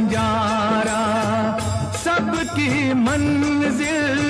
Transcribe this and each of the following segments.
बंजारा सबकी मंजिल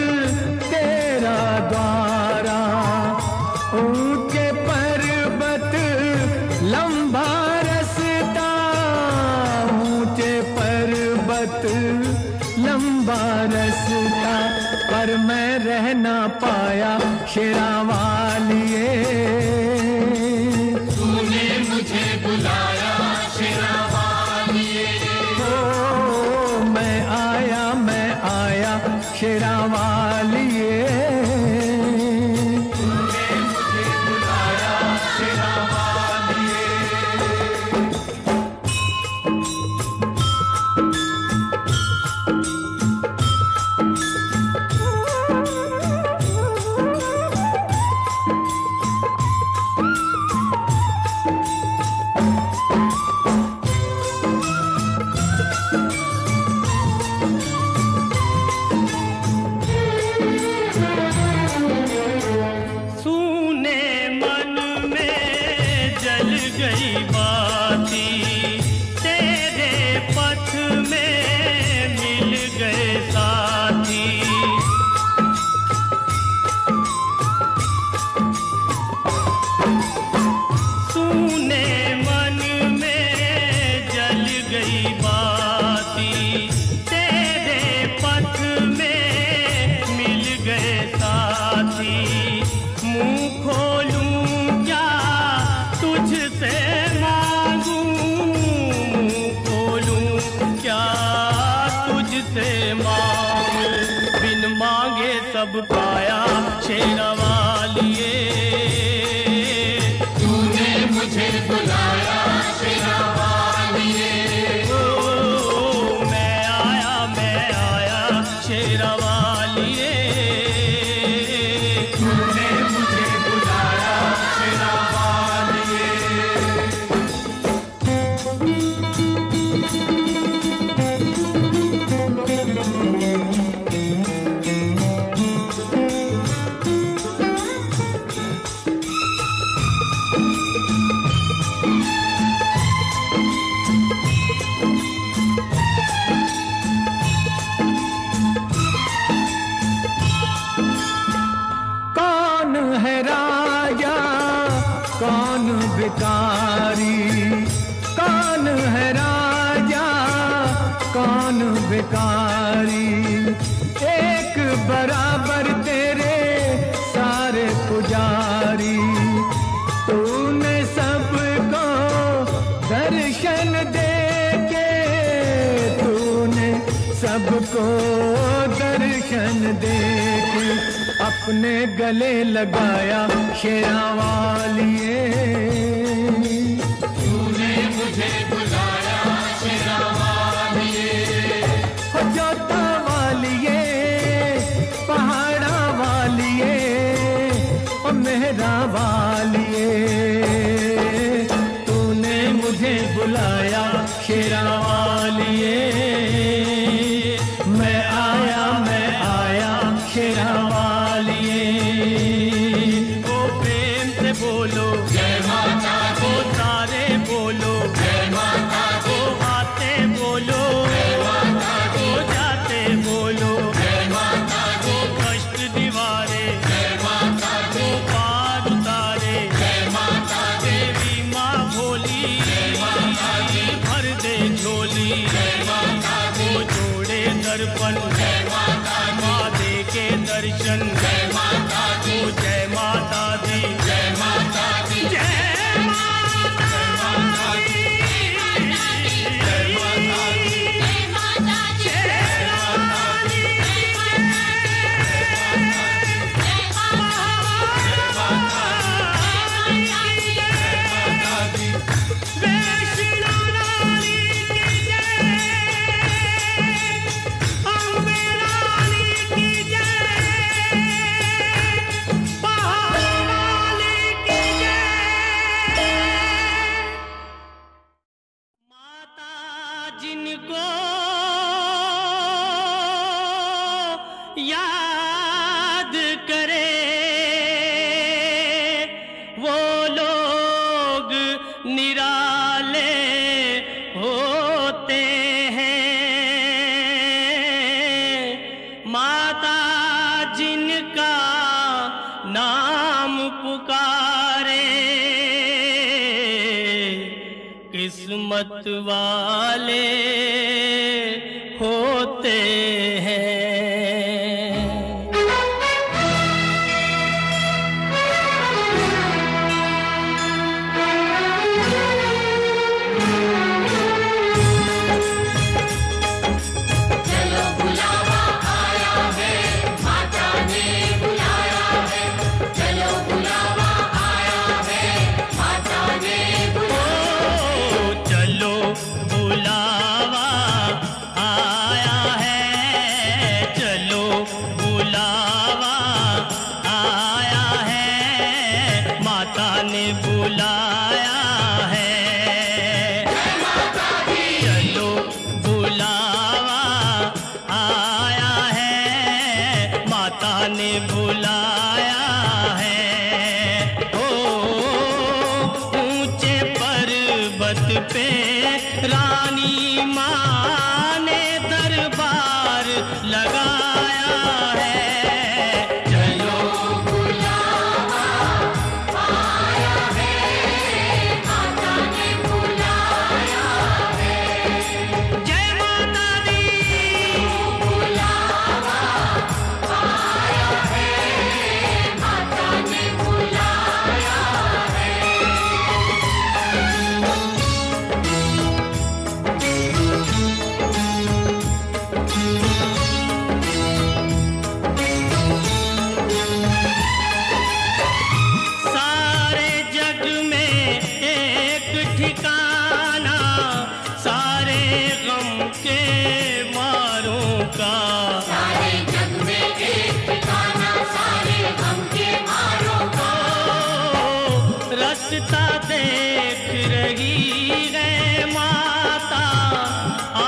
टूटता देख रही है माता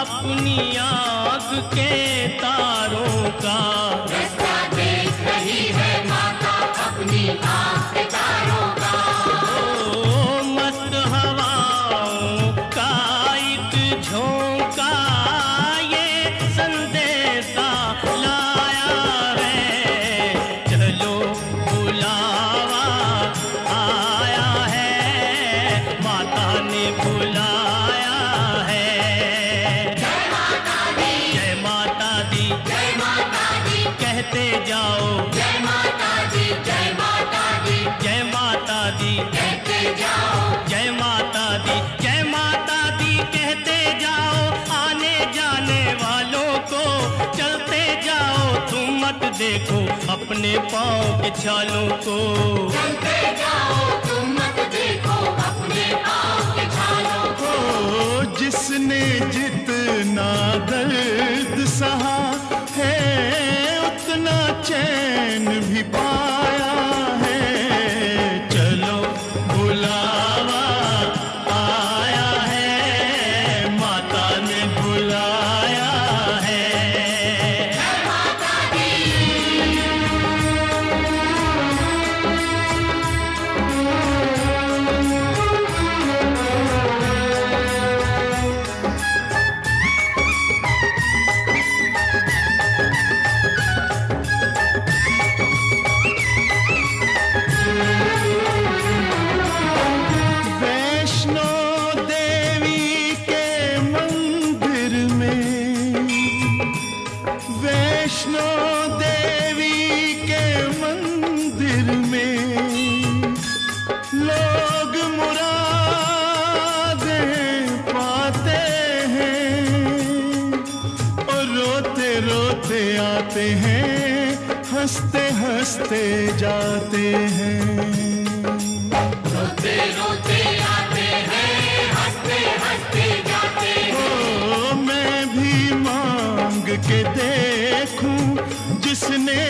अपनी आग के तारों का। देख रही है माता अपनी आग देखो अपने पाँव के छालों को। जाओ तुम मत देखो अपने के छालों को। जिसने जितना दर्द सहा है उतना चैन भी पाया। रोते आते हैं हँसते हँसते जाते हैं। रोते रोते आते हैं हँसते हँसते जाते हैं। ओ मैं भी मांग के देखूँ जिसने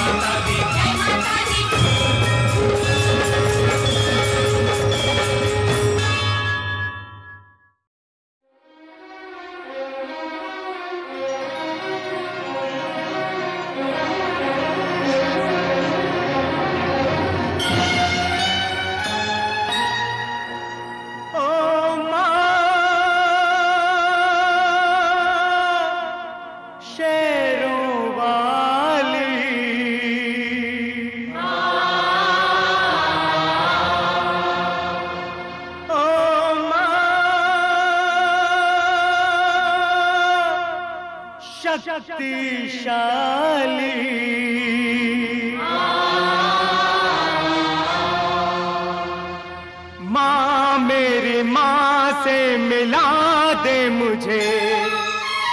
माता दी जय माता शक्तिशाली। माँ मेरी माँ से मिला दे मुझे।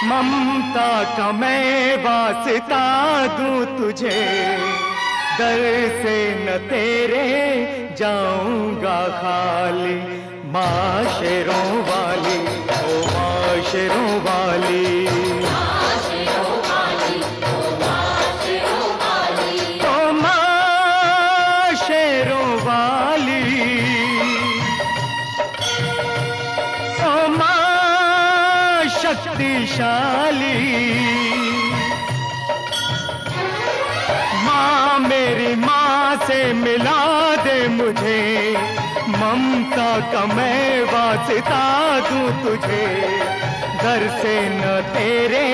ममता का मैं वासता दूँ तुझे। दर से न तेरे जाऊँगा खाली। माँ शेरों वाली, ओ माँ शेरों वाली। मिला दे मुझे, ममता का मैं वास्ता दूँ तुझे। घर से न तेरे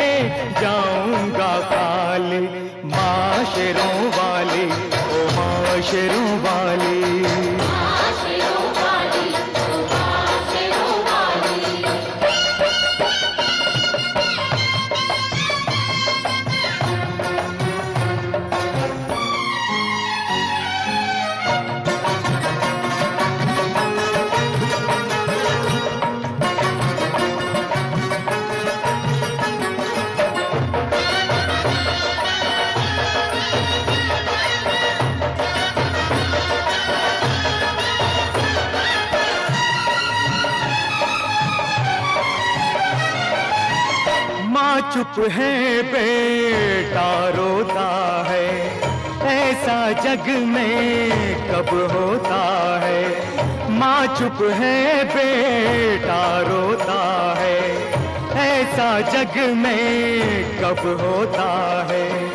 जाऊँगा खाली माशरों वाली, ओ माशरों वाली। है बेटा रोता है। ऐसा जग में कब होता है? माँ चुप है, बेटा रोता है। ऐसा जग में कब होता है?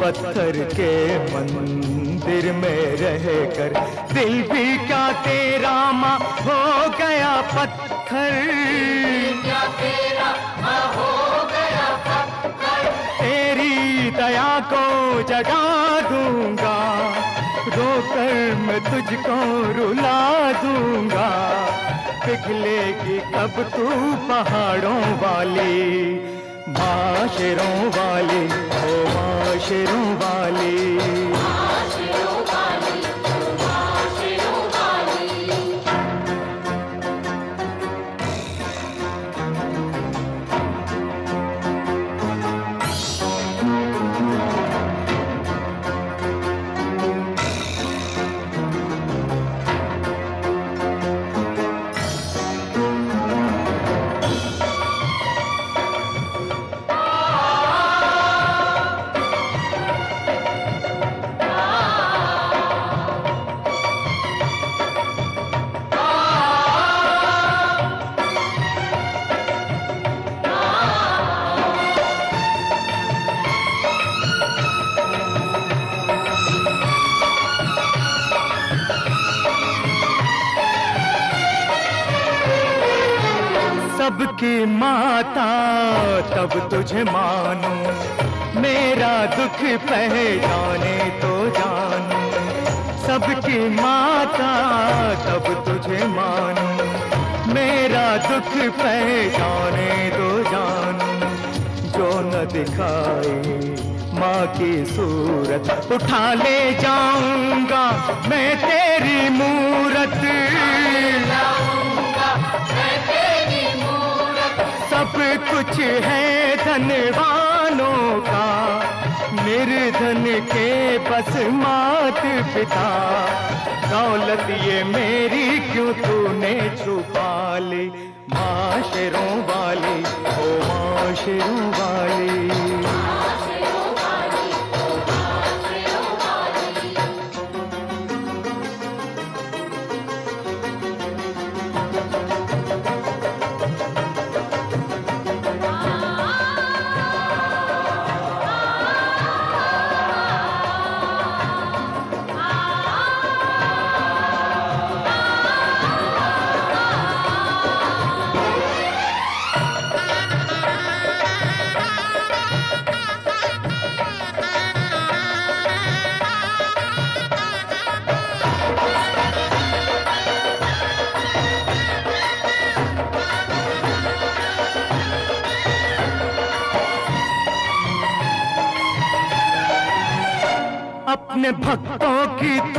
पत्थर के मंदिर में रहकर दिल भी क्या तेरा माँ हो गया पत्थर। को जगा दूँगा। रोकर मैं तुझको रुला दूँगा। पिघलेगी कब तू पहाड़ों वाली, माशरों वाली, ओ माशरों वाली। सबकी माता, तब तुझे मानो। मेरा दुख पहचाने तो जानो। सबकी माता, तब तुझे मानो। मेरा दुख पहचाने तो जानो। जो न दिखाए माँ की सूरत, उठा ले जाऊँगा मैं तेरी मूरत। सब कुछ है धनवानों का, निर्धन के बस मात पिता दौलत ये मेरी क्यों तूने छुपा ली? माशरों वाली, ओ माशरों वाली।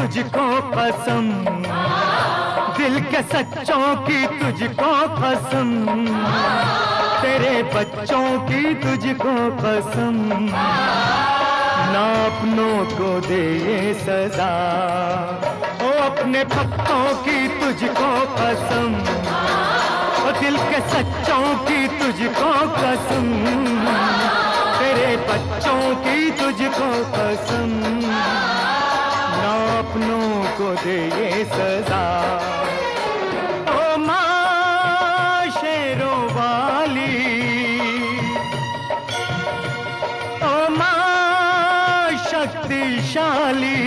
तुझको कसम दिल के सच्चों की तुझको कसम तेरे बच्चों की तुझको कसम ना अपनों को दे ये सजा। ओ अपने भक्तों की तुझको कसम ओ दिल के सच्चों की तुझको कसम तेरे बच्चों की तुझको कसम अपनों को दे ये सजा। ओ माँ शेरों वाली। ओ माँ शक्तिशाली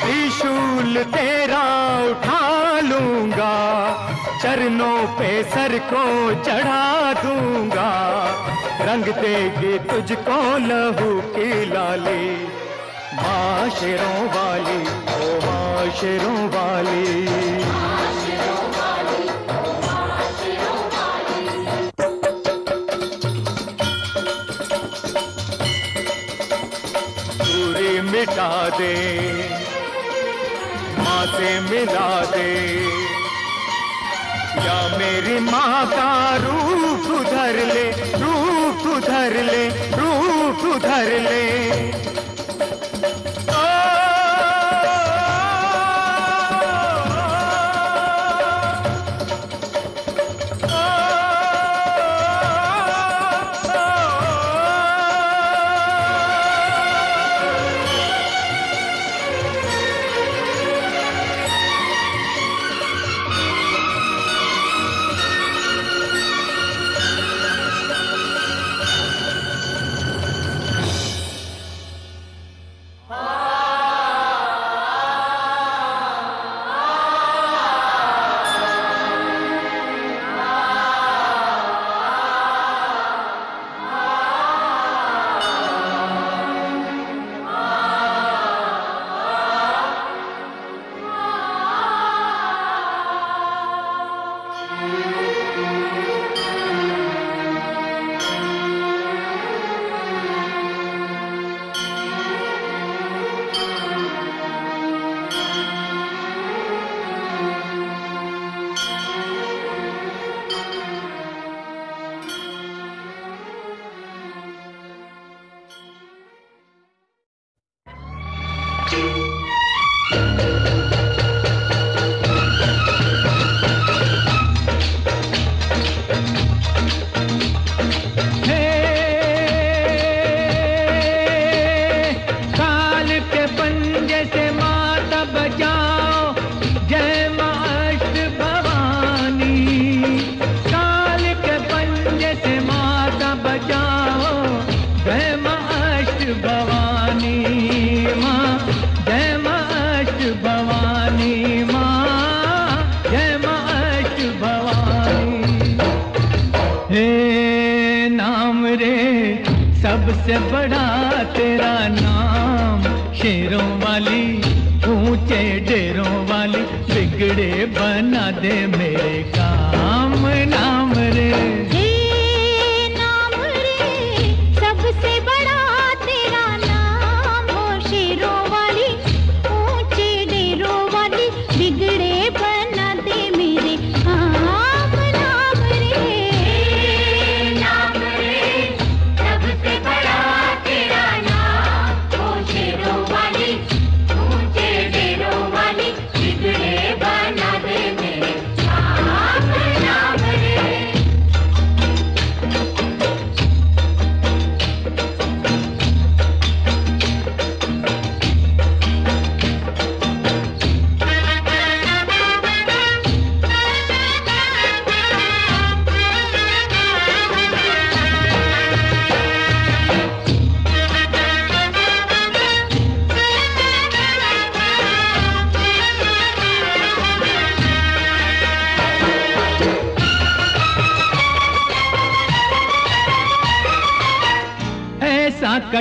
त्रिशूल तेरा उठा लूँगा। चरणों पे सर को चढ़ा दूँगा। रंग देगी तुझको लहू की लाली। आशरों वाली, ओ आशरों वाली। दूरी मिटा दे, माँ से मिला दे। या मेरी माँ का रूप धर ले, रूप धर ले, रूप धर ले।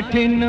कठिन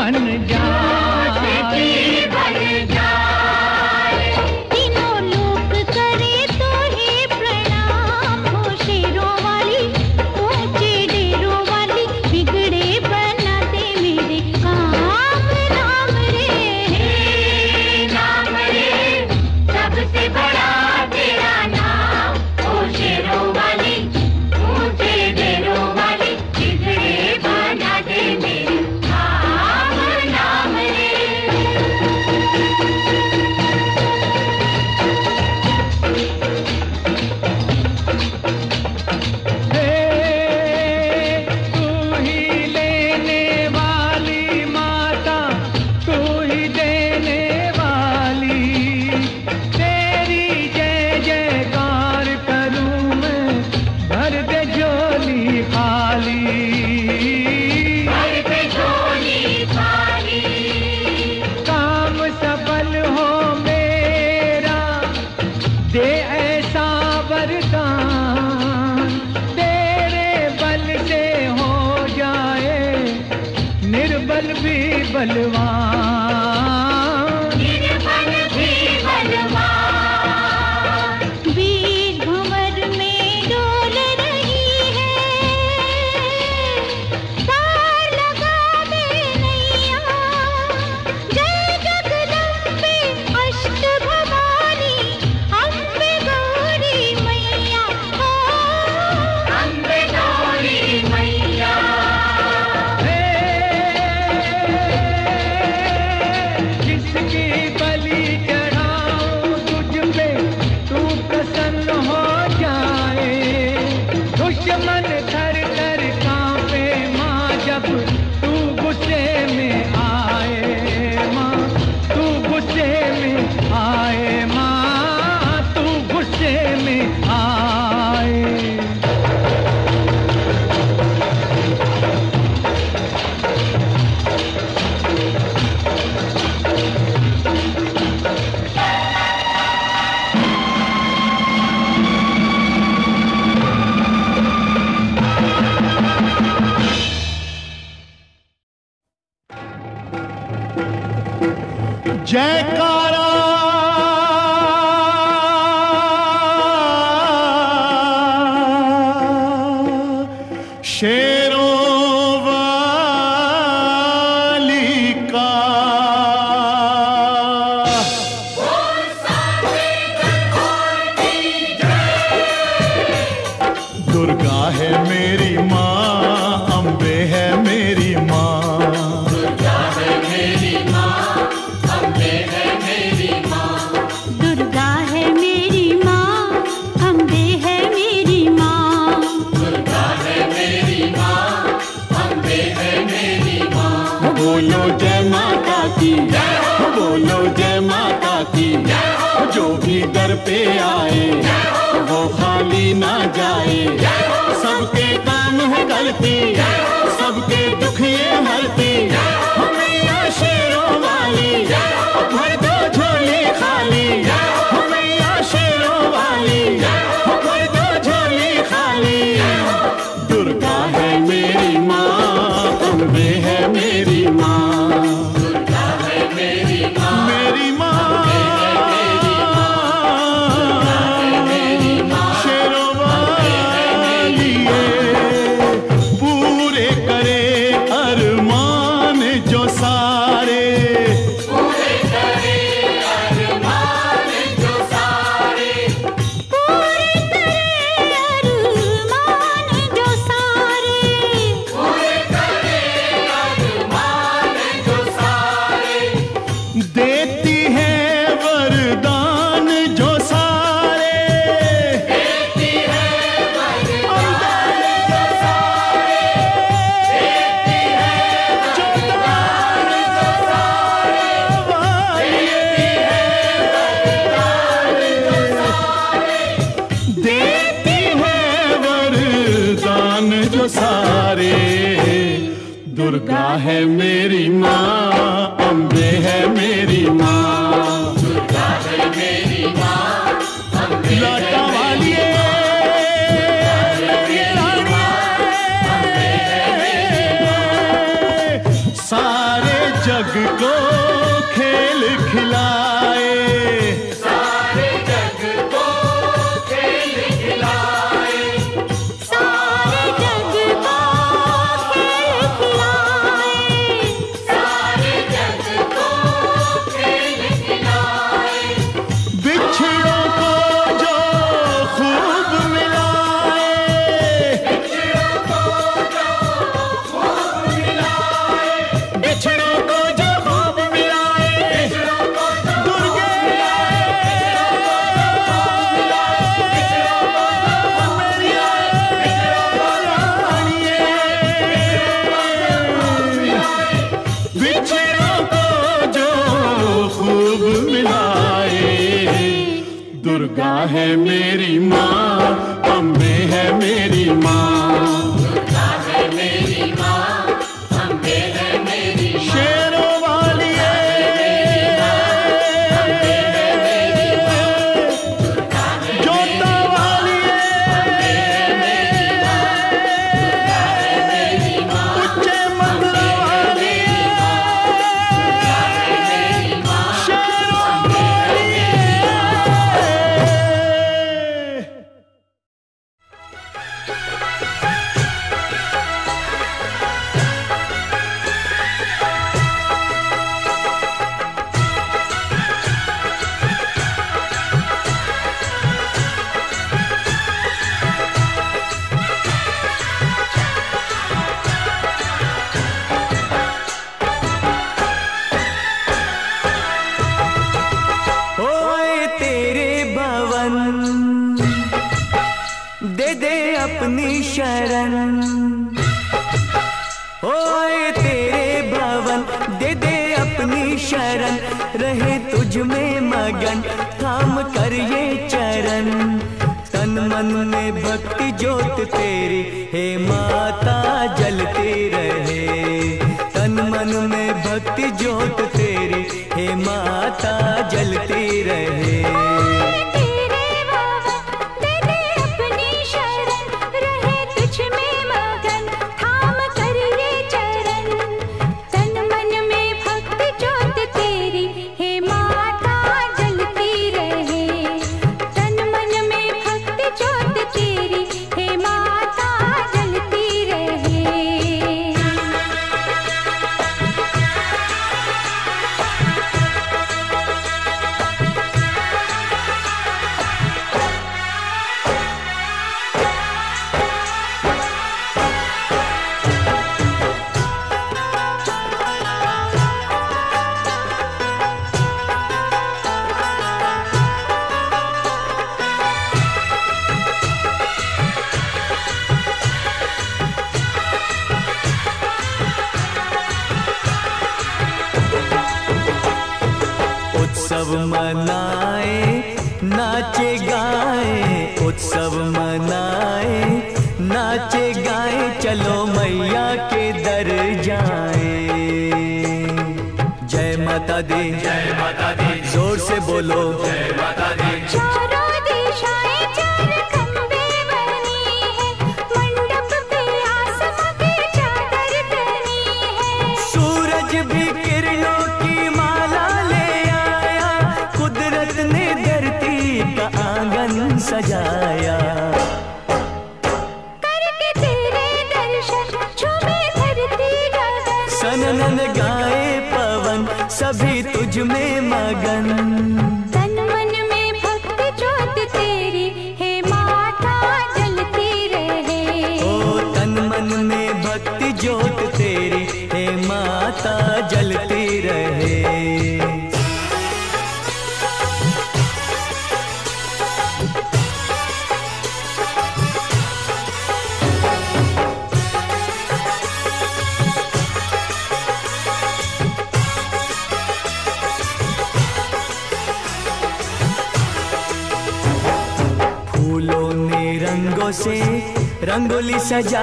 बन जा। दुर्गा है मेरी माँ अम्बे है मेरी माँ। दे दे अपनी शरण। ओए तेरे भवन दे दे अपनी शरण। रहे तुझ में मगन, थाम कर ये चरण। तन मन में भक्ति ज्योत तेरी, हे माता जलते रहे। तन मन में भक्ति ज्योत तेरी, हे माता जलती रहे। ज्योत तेरी हे माता जलती रहे। रंगोली सजा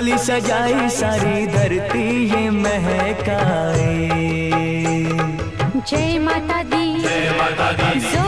डोली सजाई सारी धरती ये महकाए। जय माता दी। जय माता दी।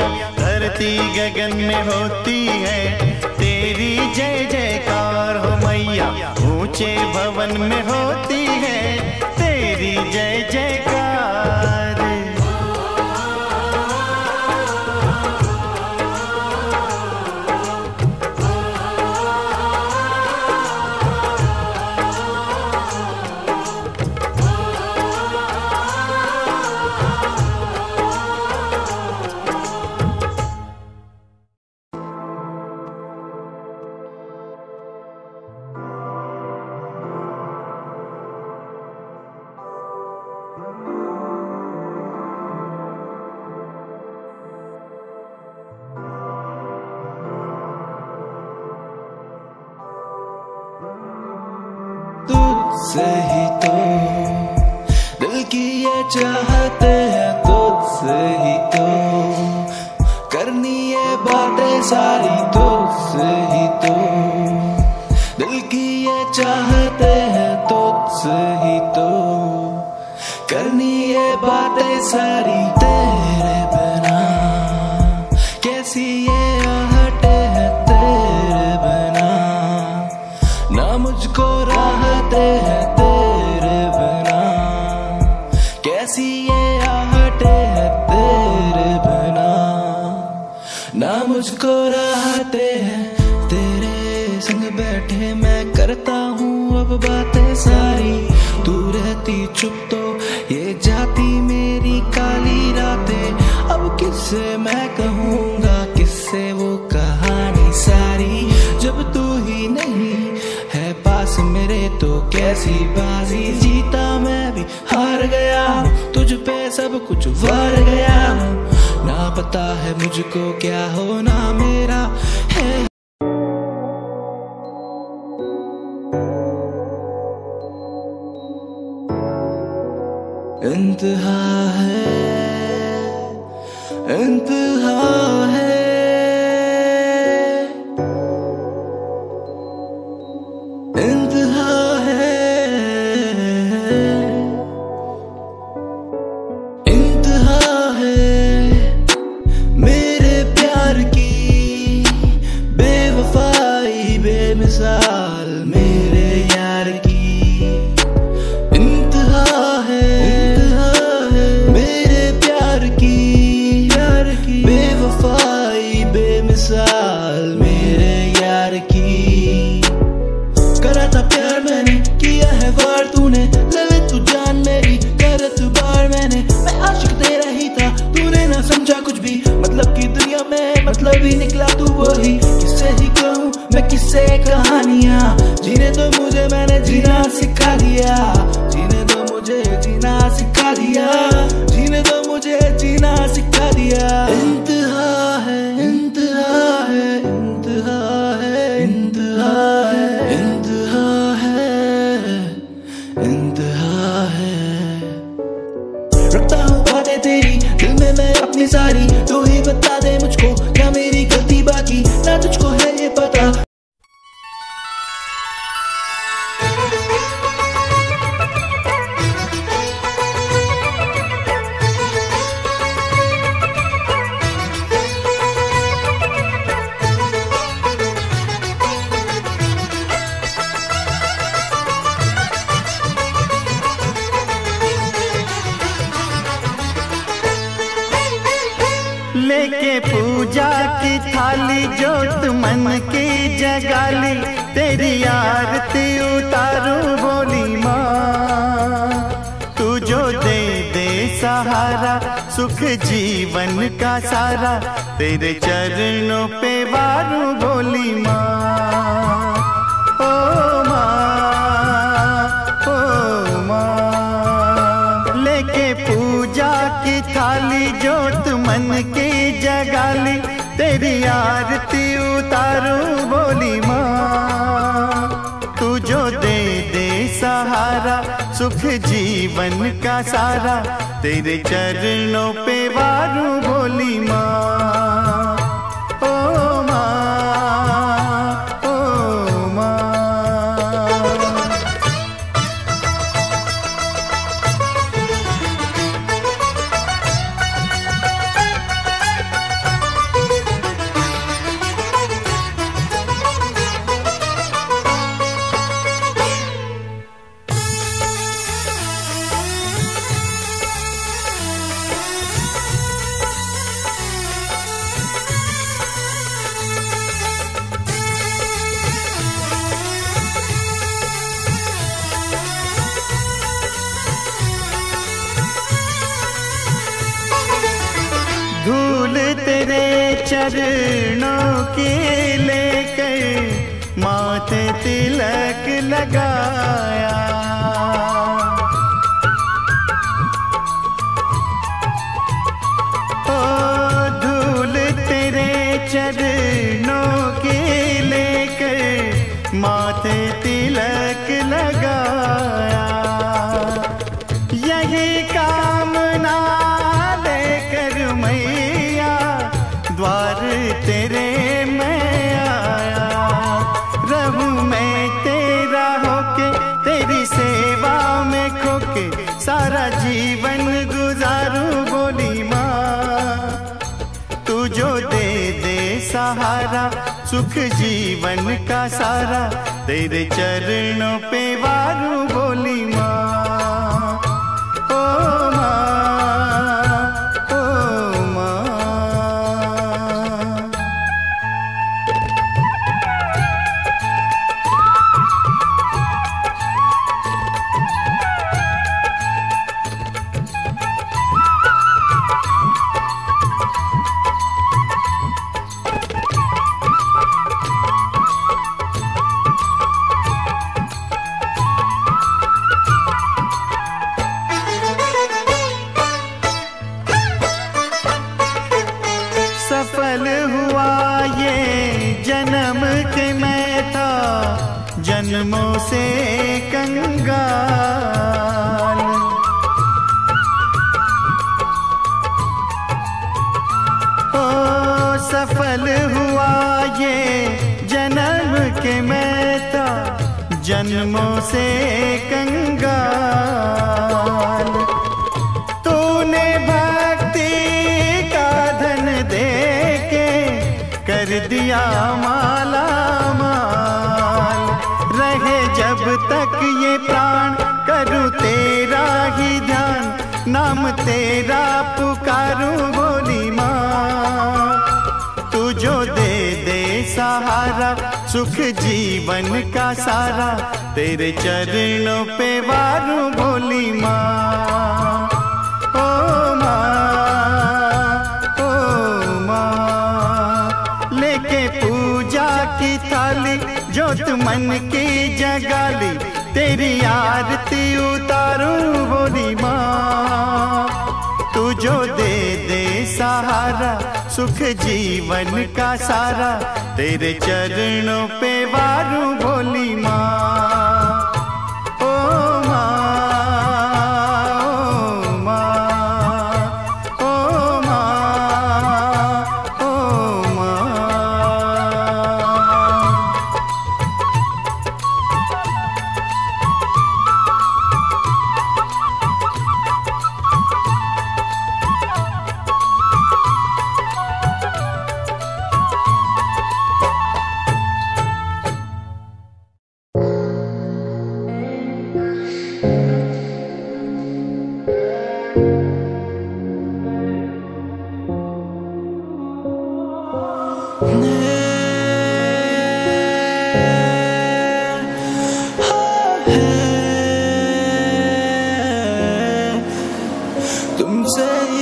खुशियाँ धरती गगन में होती है। तेरी जय जयकार हो मैया, ऊँचे भवन में होती है। तेरी जय जयकार बातें सारी। तू रहती चुप तो ये जाती मेरी काली रातें। अब किससे मैं कहूँगा, किससे वो कहानी सारी? जब तू ही नहीं है पास मेरे तो कैसी बाजी? जीता मैं भी हार गया तुझ पे सब कुछ वार गया ना पता है मुझको क्या होना मेरा है। इंतहा है इंतहा है जो दे दे सहारा सुख जीवन का सारा। तेरे चरणों पे वारू बोली माँ। चरणों के लेकर माथे तिलक लगाया। सारा। तेरे चरणों पे वारू सुख जीवन का सारा, तेरे चरणों पे वारू भोली माँ। ओ माँ ओ माँ, लेके पूजा की थाली, जोत मन की जगाली, तेरी आरती उतारू भोली माँ। तू जो दे दे सहारा, सुख जीवन का सारा तेरे चरणों पे वारू भोली माँ। 声音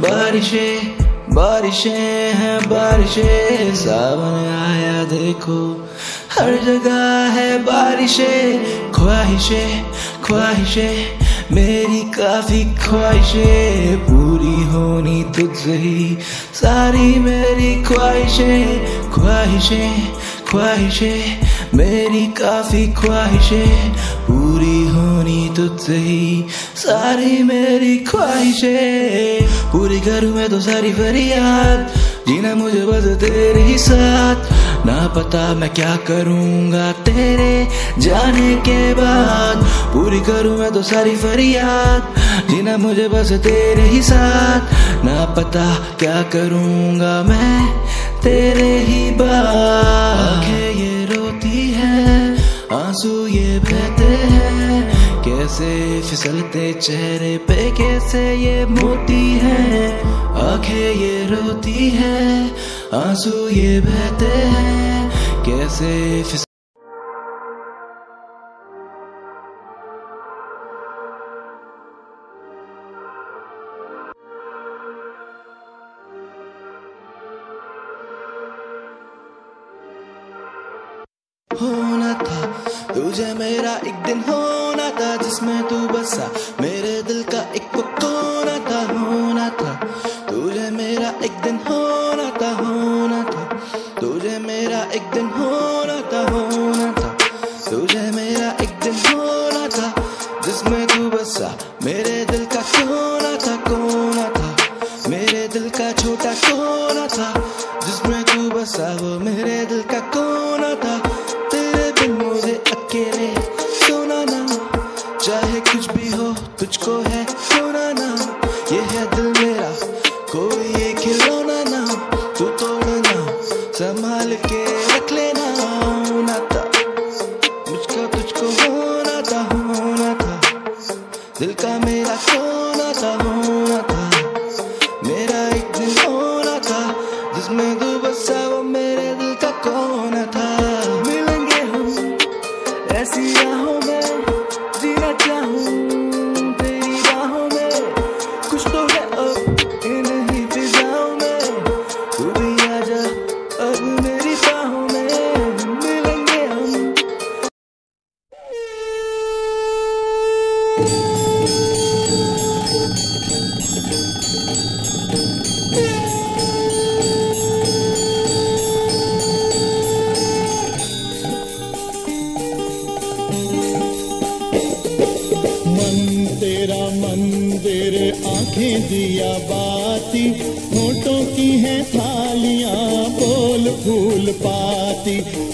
बारिशें बारिशें हैं, बारिशें। सावन आया, देखो, हर जगह है बारिशें। ख्वाहिशें ख्वाहिशें, मेरी काफ़ी ख्वाहिशें। पूरी होनी तुझसे ही, सारी मेरी ख्वाहिशें। ख्वाहिशें ख्वाहिशें, मेरी काफ़ी ख्वाहिशें। पूरी होनी तुझसे ही सारी मेरी ख्वाहिशें। पूरी करूँ मैं तो सारी फरियाद। जीना मुझे बस तेरे ही साथ। ना पता मैं क्या करूँगा तेरे जाने के बाद। पूरी करूँ मैं तो सारी फरियाद। जीना मुझे बस तेरे ही साथ। ना पता क्या करूँगा मैं तेरे ही आँखें ये रोती है, आँसू ये बहते हैं। कैसे फिसलते चेहरे पे? कैसे ये मोती है? आँखें ये रोती है, आँसू ये बहते हैं। कैसे फिस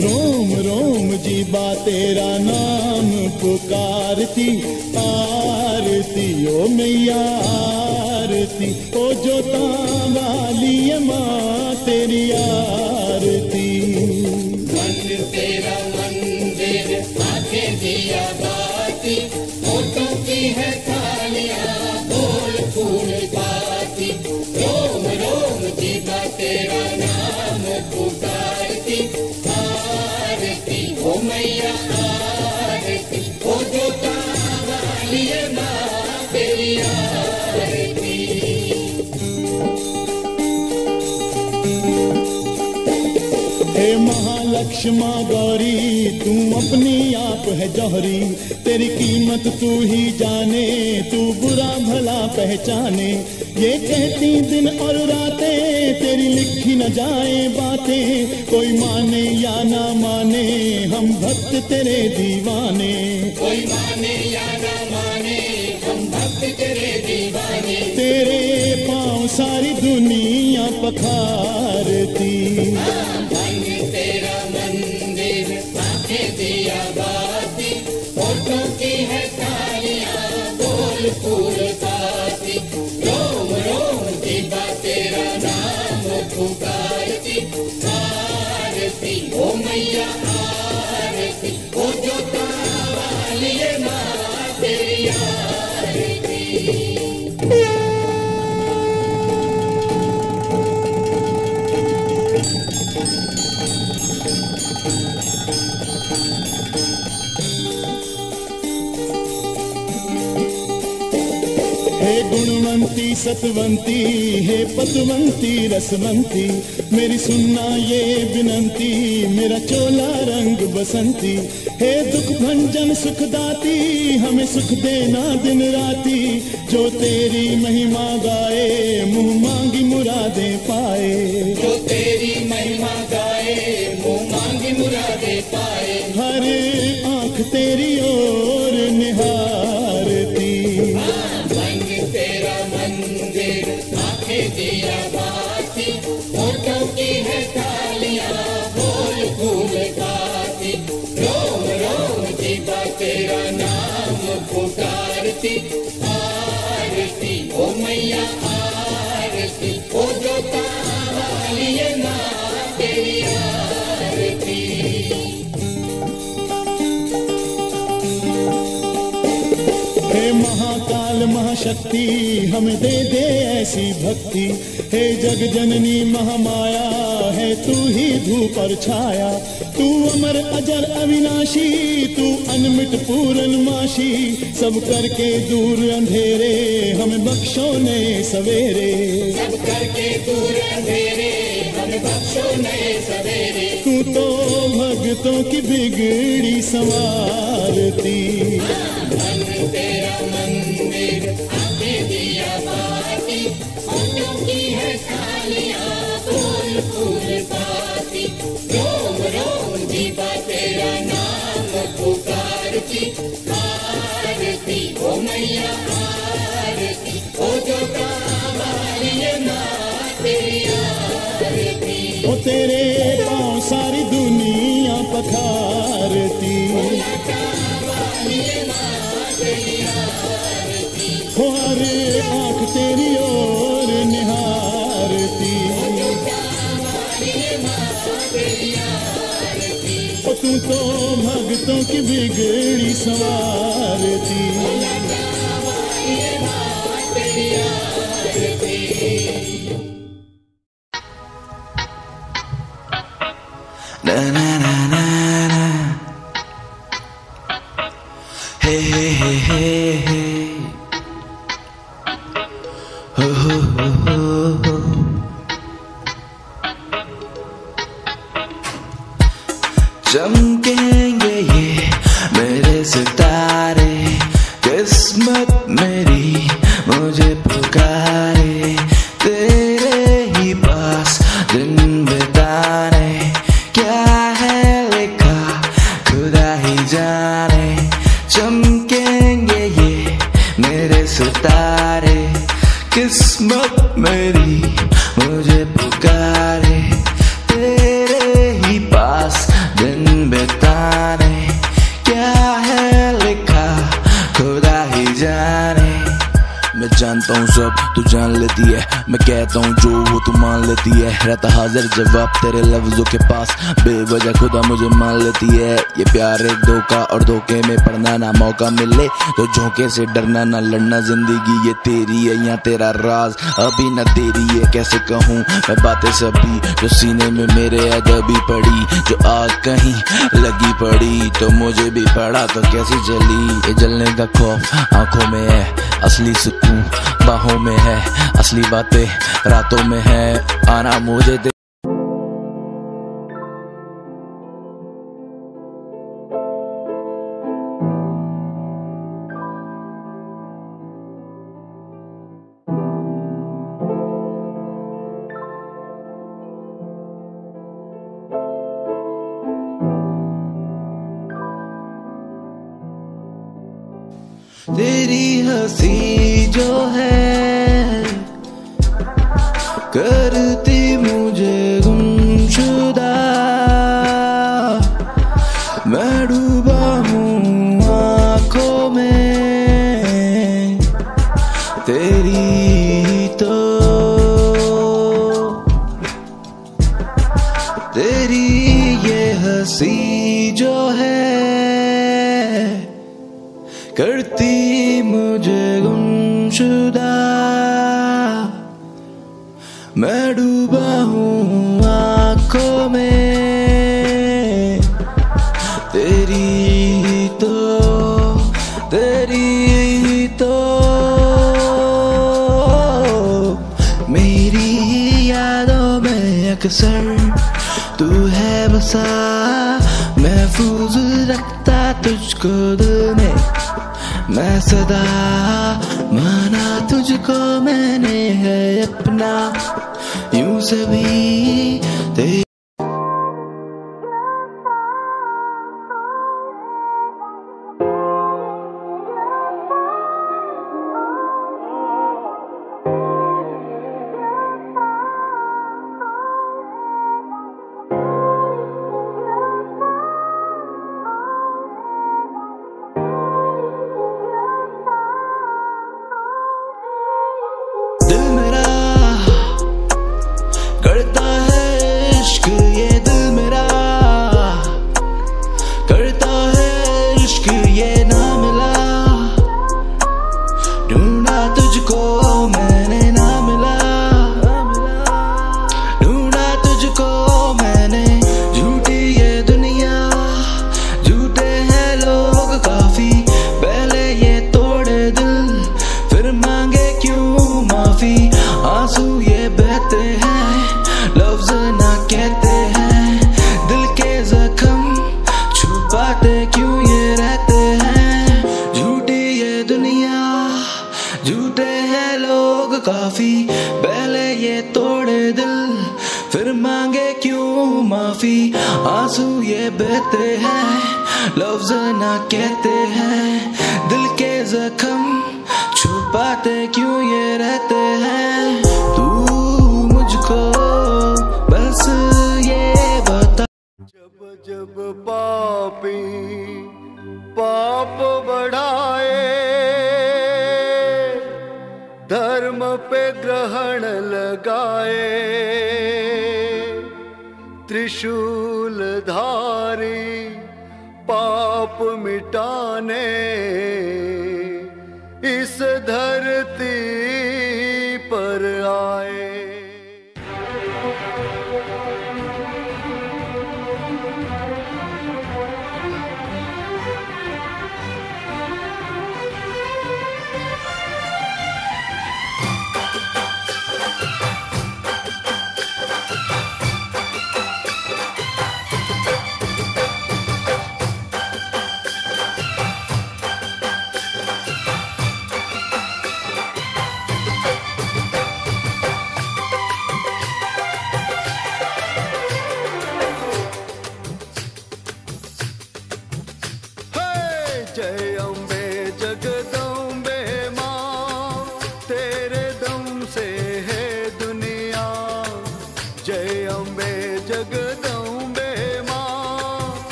रोम रोम जीबा तेरा नाम पुकारती आरती ओ मैया आरती। ओ जोता वाली माँ, तेरी आरती महालक्ष्मा गौरी तू अपनी आप है जौहरी। तेरी कीमत तू ही जाने तू बुरा भला पहचाने। ये कहती दिन और रातें तेरी लिखी न जाए बातें। कोई माने या ना माने हम भक्त तेरे दीवाने। कोई माने या ना माने हम भक्त तेरे दीवाने। तेरे पाँव सारी दुनिया पखारती। सतवंती हे पतवंती रसवंती। मेरी सुनना ये विनंती मेरा चोला रंग बसंती। हे दुख भंजन सुखदाती हमें सुख देना दिन राती। जो तेरी महिमा गाए मुँह मांगी मुरादे पाए। जो तेरी महिमा गाए मुँह मांगी मुरादे पाए। हरे आँख तेरी महाशक्ति हमें दे दे ऐसी भक्ति। हे जग जननी महामाया है तू ही धूप और छाया। तू अमर अजर अविनाशी तू अनमिट पूरन माशी। सब करके दूर अंधेरे हमें बख्शो ने सवेरे। सब करके दूर अंधेरे हम बख्शो नए सवेरे। तू तो भक्तों की बिगड़ी संवारती। तेरा ओ तेरे पाँव सारी दुनिया पखारती। हो हर आँख तेरी ओर निहारती। तू तो भक्तों की बिगड़ी संवारती। हाजिर जवाब तेरे लफ्जों के पास बेवजह खुदा मुझे मान लेती है। ये प्यार एक धोखा और धोखे में पड़ना ना मौका मिले तो झोंके से डरना ना लड़ना। ज़िंदगी ये तेरी है या तेरा राज अभी न तेरी है। कैसे कहूँ मैं बातें सभी जो सीने में मेरे अदबी पड़ी, जो आग कहीं लगी पड़ी तो मुझे भी पड़ा तो कैसी जली? ये जलने का खौफ आँखों में है, असली सुकून बाहों में है, असली बातें रातों में है। आना मुझे यारी तो मेरी यादों में अक्सर तू है बसा। महफूज रखता तुझको दिल में। मैं सदा माना तुझको मैंने है अपना। यूँ सभी